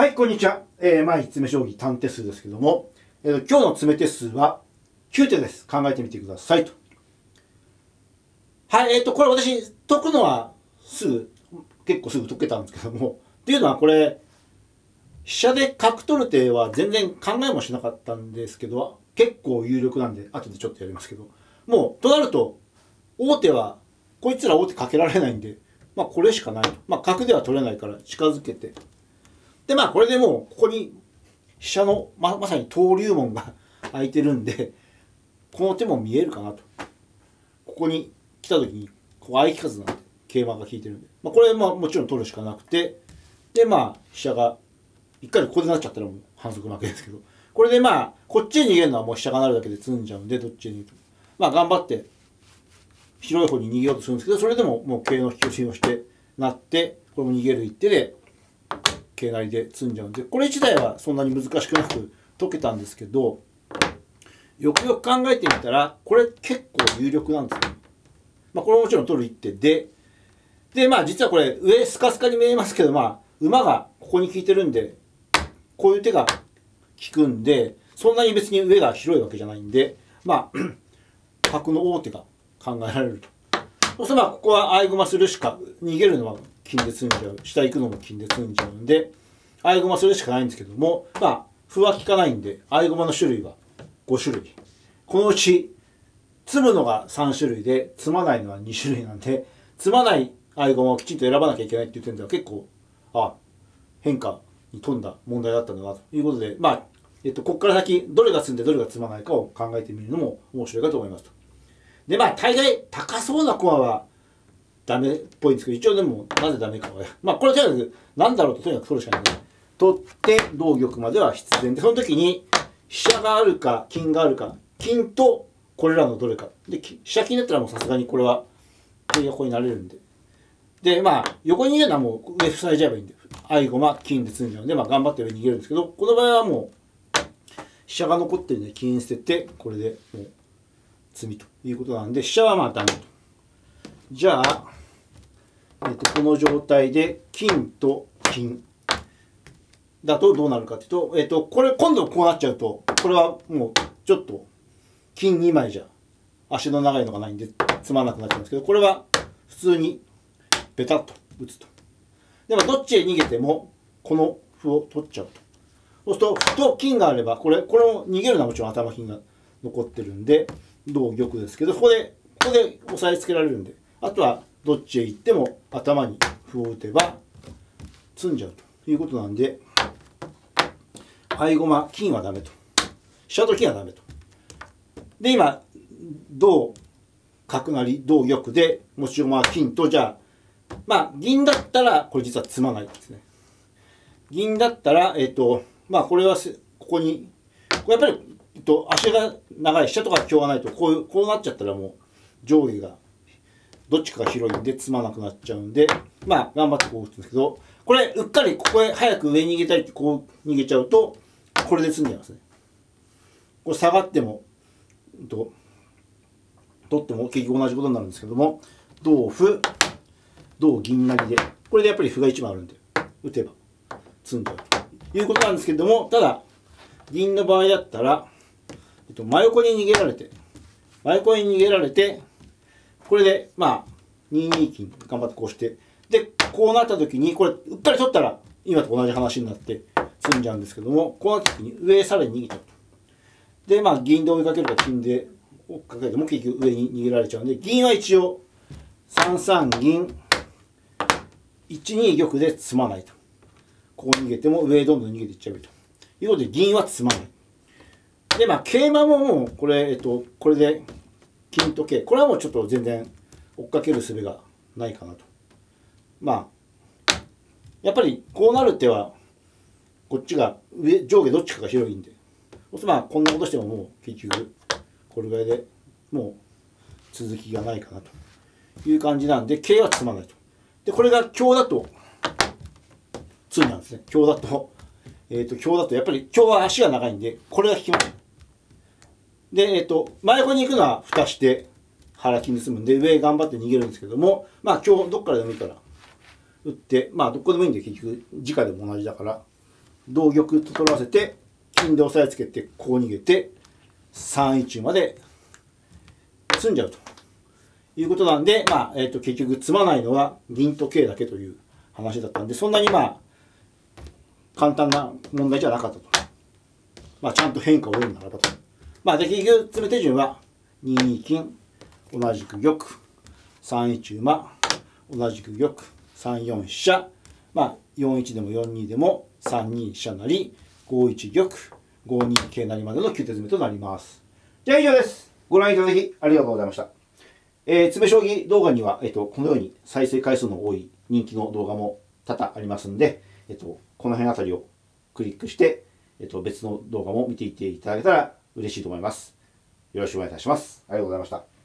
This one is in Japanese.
はい、こんにちは。えー、毎日詰将棋単手数ですけども、えー、今日の詰め手数は9手です。考えてみてくださいと。はい、えっ、ー、と、これ私、解くのはすぐ、結構すぐ解けたんですけども、っていうのはこれ、飛車で角取る手は全然考えもしなかったんですけど、結構有力なんで、後でちょっとやりますけど、もう、となると、王手は、こいつら王手かけられないんで、まあこれしかないと。まあ角では取れないから近づけて、で、まあ、これでもう、ここに、飛車の、ま、まさに登竜門が開いてるんで、この手も見えるかなと。ここに来た時に、ここ合気数なんで、桂馬が引いてるんで。まあ、これ、まあ、もちろん取るしかなくて、で、まあ、飛車が、一回でここでなっちゃったらもう反則なわけですけど、これでまあ、こっちに逃げるのはもう飛車がなるだけで詰んじゃうんで、どっちに逃げるまあ、頑張って、広い方に逃げようとするんですけど、それでももう桂の引き寄せをしてなって、これも逃げる一手で、桂成で詰んじゃうんでこれ自体はそんなに難しくなく解けたんですけどよくよく考えてみたらこれ結構有力なんですよ。まあ、これもちろん取る一手ででまあ実はこれ上スカスカに見えますけどまあ馬がここに効いてるんでこういう手が効くんでそんなに別に上が広いわけじゃないんでまあ角の王手が考えられると。そうするとまあここは合駒するしか逃げるのは金で済んじゃう下行くのも金で済んじゃうんで合駒それしかないんですけどもまあ歩は効かないんで合駒の種類は5種類このうち積むのが3種類で積まないのは2種類なんで積まない合駒をきちんと選ばなきゃいけないっていう点では結構あ変化に富んだ問題だったんだなということでまあえっと、ここから先、どれが積んでどれが積まないかを考えてみるのも面白いかと思いますと。で、まあ、大概高そうなコアは、ダメっぽいんですけど、一応でも、なぜダメかは。まあ、これとにかく、なんだろうととにかく取るしかない。取って、同玉までは必然で、その時に、飛車があるか、金があるか、金とこれらのどれか。で、飛車金だったらもうさすがにこれは、こう横になれるんで。で、まあ、横に逃げるのはもう上塞いじゃえばいいんで、合駒、金で詰んじゃうんで、まあ、頑張って上に逃げるんですけど、この場合はもう、飛車が残ってるんで、金捨てて、これでもう、詰みということなんで、飛車はまあダメと。じゃあ、えっと、この状態で金と金だとどうなるかというと、えっと、これ今度こうなっちゃうと、これはもうちょっと金2枚じゃ足の長いのがないんでつまんなくなっちゃうんですけど、これは普通にベタッと打つと。でもどっちへ逃げてもこの歩を取っちゃうと。そうすると歩と金があれば、これ、これを逃げるのはもちろん頭金が残ってるんで、同玉ですけど、ここで、ここで押さえつけられるんで、あとはどっちへ行っても頭に歩を打てば詰んじゃうということなんで合駒金はダメと。飛車と金はダメと。で今同角成同玉で持ち駒は金とじゃあまあ銀だったらこれ実は詰まないですね。銀だったらえっ、ー、とまあこれはここにこれやっぱり、えっと、足が長い飛車とか今日がないとこういうこうなっちゃったらもう上下がどっちかが広いんで積まなくなっちゃうんで、まあ、頑張ってこう打つんですけど、これ、うっかりここへ早く上に逃げたいってこう逃げちゃうと、これで済んじゃいますね。これ下がっても、と、取っても結局同じことになるんですけども、同歩、同銀成で、これでやっぱり歩が1枚あるんで、打てば詰んじゃうということなんですけども、ただ、銀の場合だったら、えっと、真横に逃げられて、真横に逃げられて、これで、まあ、2二金頑張ってこうして、で、こうなった時に、これ、うっかり取ったら、今と同じ話になって、済んじゃうんですけども、こうなった時に上さらに逃げちゃうと。で、まあ、銀で追いかけるか金で追っかけても結局上に逃げられちゃうんで、銀は一応、3三銀、1二玉で詰まないと。こう逃げても上どんどん逃げていっちゃうと。いうことで、銀は詰まない。で、まあ、桂馬ももう、これ、えっと、これで、金と桂これはもうちょっと全然追っかける術がないかなと。まあやっぱりこうなる手はこっちが上上下どっちかが広いんで。まあこんなことしてももう結局これぐらいでもう続きがないかなと。いう感じなんで桂は詰まないと。でこれが強だと2なんですね。強だとえっ、ー、と強だとやっぱり今日は足が長いんでこれが引きます。で、えっ、と、真横に行くのは蓋して、腹金で済むんで、上頑張って逃げるんですけども、まあ今日どっからでもいいから、打って、まあどこでもいいんで結局、直でも同じだから、同玉と取らせて金で押さえつけてこう逃げて3一まで詰んじゃうということなんで、まあえー、と結局詰まないのは銀と桂だけという話だったんでそんなにまあ簡単な問題じゃなかったと。まあちゃんと変化を読むならばと。まあで結局詰め手順は2二金同じく玉。3一馬同じく玉。3四飛車。まあ4一でも4二でも3二飛車成5一玉。5二桂成までの9手詰めとなります。じゃあ以上です。ご覧いただきありがとうございました。えー、詰将棋動画には、えっと、このように再生回数の多い人気の動画も多々ありますんで、えっと、この辺あたりをクリックして、えっと、別の動画も見ていっていただけたら嬉しいと思います。よろしくお願いいたします。ありがとうございました。